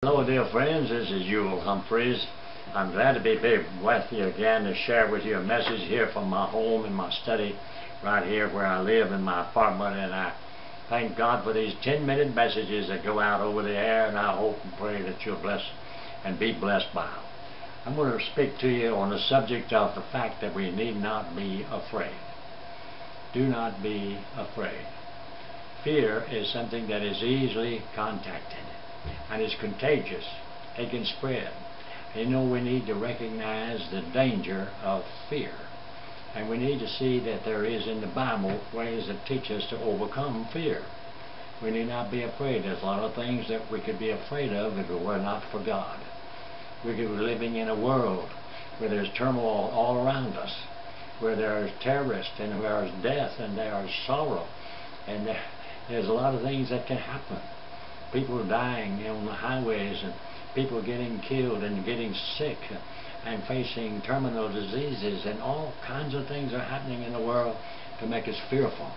Hello dear friends, this is Ewell Humphreys. I'm glad to be with you again to share with you a message here from my home and my study right here where I live in my apartment and I thank God for these 10 minute messages that go out over the air and I hope and pray that you'll bless and be blessed by them. I'm going to speak to you on the subject of the fact that we need not be afraid. Do not be afraid. Fear is something that is easily contacted and is contagious. It can spread. You know we need to recognize the danger of fear. And we need to see that there is in the Bible ways that teach us to overcome fear. We need not be afraid. There's a lot of things that we could be afraid of if it were not for God. We could be living in a world where there's turmoil all around us, where there's terrorists and where there's death and there's sorrow. And there's a lot of things that can happen people are dying on the highways and people are getting killed and getting sick and facing terminal diseases and all kinds of things are happening in the world to make us fearful.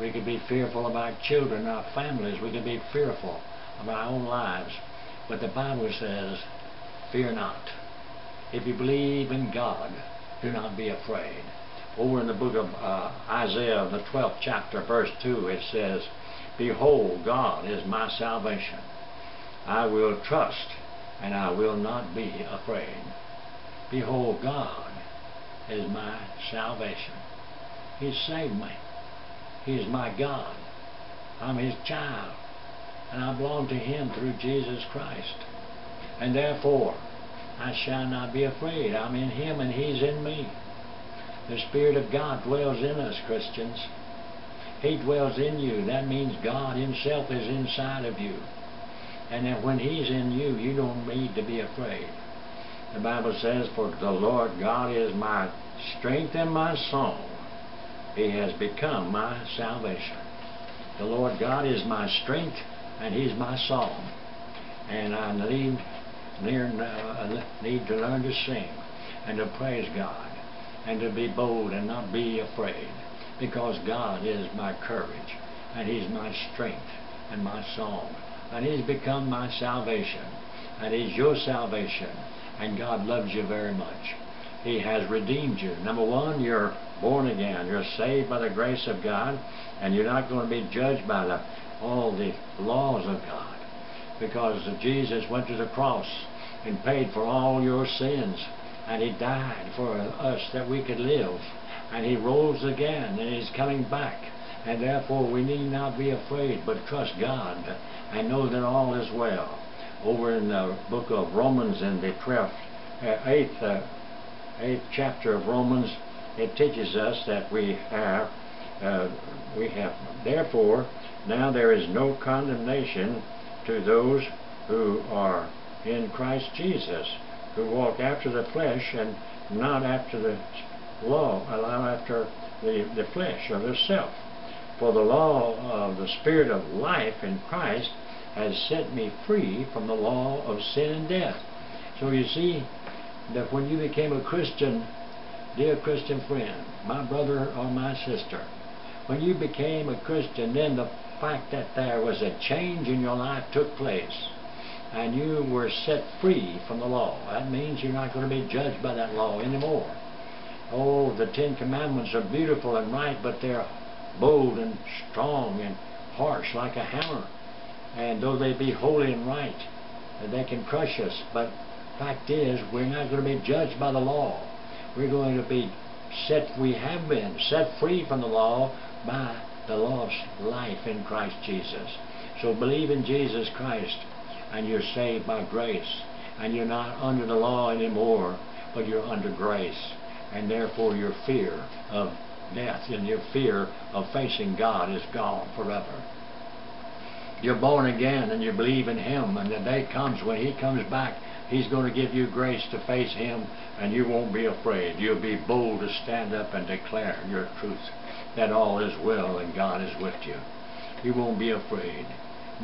We could be fearful about children, our families. We could be fearful of our own lives. But the Bible says, fear not. If you believe in God, do not be afraid. Over in the book of uh, Isaiah, the 12th chapter, verse 2, it says, Behold, God is my salvation. I will trust, and I will not be afraid. Behold, God is my salvation. He saved me. He is my God. I'm His child, and I belong to Him through Jesus Christ. And therefore, I shall not be afraid. I'm in Him, and He's in me. The Spirit of God dwells in us, Christians. He dwells in you. That means God himself is inside of you. And that when he's in you, you don't need to be afraid. The Bible says, For the Lord God is my strength and my song. He has become my salvation. The Lord God is my strength and He's my song. And I need, need, uh, need to learn to sing and to praise God and to be bold and not be afraid because God is my courage and He's my strength and my song and He's become my salvation and He's your salvation and God loves you very much. He has redeemed you. Number one, you're born again. You're saved by the grace of God and you're not going to be judged by the, all the laws of God because Jesus went to the cross and paid for all your sins and He died for us that we could live. And he rose again and he's coming back. And therefore we need not be afraid but trust God and know that all is well. Over in the book of Romans in the 12th uh, 8th uh, 8th chapter of Romans it teaches us that we have uh, we have therefore now there is no condemnation to those who are in Christ Jesus who walk after the flesh and not after the law, allow after the, the flesh the self. For the law of the Spirit of life in Christ has set me free from the law of sin and death. So you see that when you became a Christian, dear Christian friend, my brother or my sister, when you became a Christian, then the fact that there was a change in your life took place and you were set free from the law. That means you're not going to be judged by that law anymore. Oh, the Ten Commandments are beautiful and right, but they're bold and strong and harsh like a hammer. And though they be holy and right, they can crush us. But fact is, we're not going to be judged by the law. We're going to be set, we have been set free from the law by the law's life in Christ Jesus. So believe in Jesus Christ, and you're saved by grace. And you're not under the law anymore, but you're under grace and therefore your fear of death and your fear of facing God is gone forever. You're born again and you believe in Him and the day comes when He comes back He's going to give you grace to face Him and you won't be afraid. You'll be bold to stand up and declare your truth that all is well and God is with you. You won't be afraid.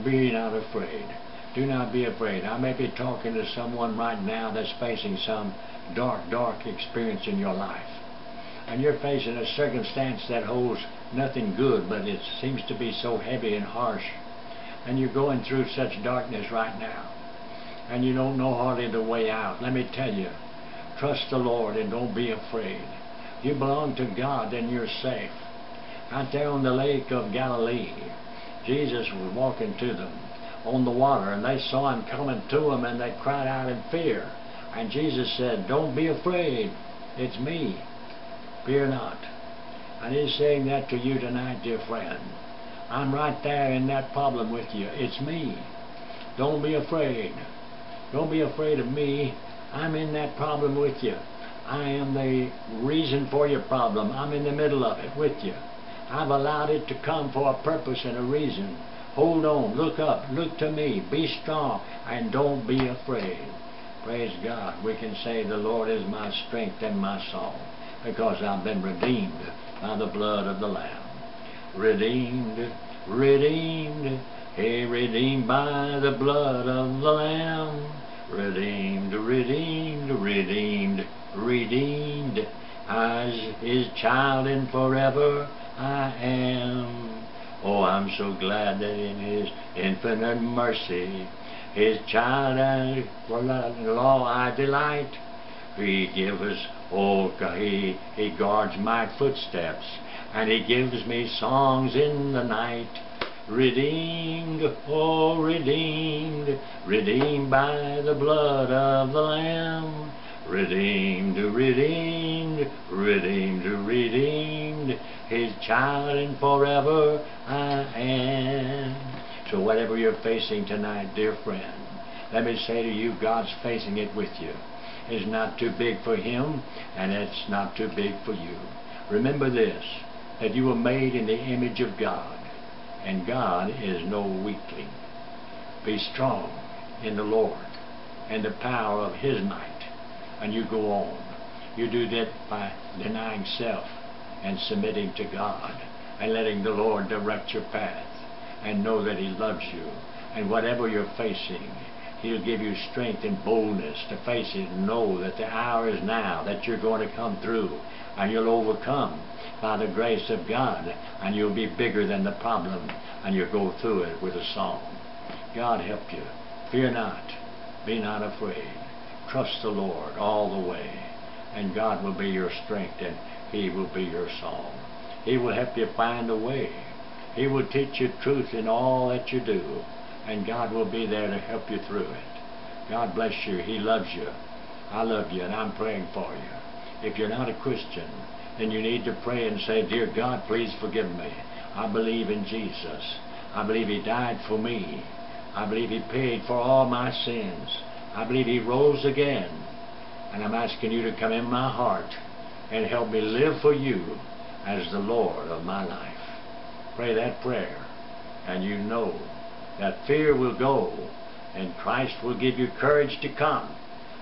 Be not afraid. Do not be afraid. I may be talking to someone right now that's facing some dark, dark experience in your life. And you're facing a circumstance that holds nothing good, but it seems to be so heavy and harsh. And you're going through such darkness right now. and you don't know hardly the way out, let me tell you, trust the Lord and don't be afraid. You belong to God, then you're safe. Out there on the lake of Galilee, Jesus was walking to them on the water, and they saw him coming to them, and they cried out in fear. And Jesus said, Don't be afraid. It's me. Fear not. And he's saying that to you tonight, dear friend. I'm right there in that problem with you. It's me. Don't be afraid. Don't be afraid of me. I'm in that problem with you. I am the reason for your problem. I'm in the middle of it with you. I've allowed it to come for a purpose and a reason. Hold on, look up, look to me, be strong, and don't be afraid. Praise God. We can say the Lord is my strength and my song because I've been redeemed by the blood of the Lamb. Redeemed, redeemed, hey, redeemed by the blood of the Lamb. Redeemed, redeemed, redeemed, redeemed. As his child and forever I am. Oh, I'm so glad that in his infinite mercy, his child and law I delight. He gives, oh, he, he guards my footsteps, and he gives me songs in the night. Redeemed, oh, redeemed, redeemed by the blood of the Lamb. Redeemed, redeemed, redeemed, redeemed, his child and forever I am. So whatever you're facing tonight, dear friend, let me say to you, God's facing it with you. It's not too big for him, and it's not too big for you. Remember this, that you were made in the image of God, and God is no weakling. Be strong in the Lord and the power of his might and you go on. You do that by denying self and submitting to God and letting the Lord direct your path and know that He loves you. And whatever you're facing, He'll give you strength and boldness to face it and know that the hour is now that you're going to come through and you'll overcome by the grace of God and you'll be bigger than the problem and you'll go through it with a song. God help you. Fear not. Be not afraid. Trust the Lord all the way, and God will be your strength, and He will be your song. He will help you find a way. He will teach you truth in all that you do, and God will be there to help you through it. God bless you. He loves you. I love you, and I'm praying for you. If you're not a Christian, then you need to pray and say, Dear God, please forgive me. I believe in Jesus. I believe He died for me. I believe He paid for all my sins. I believe he rose again. And I'm asking you to come in my heart and help me live for you as the Lord of my life. Pray that prayer, and you know that fear will go, and Christ will give you courage to come,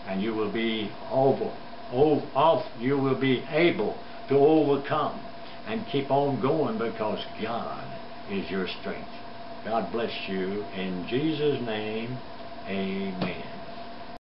and you will be over, over, off, you will be able to overcome and keep on going because God is your strength. God bless you. In Jesus' name, amen.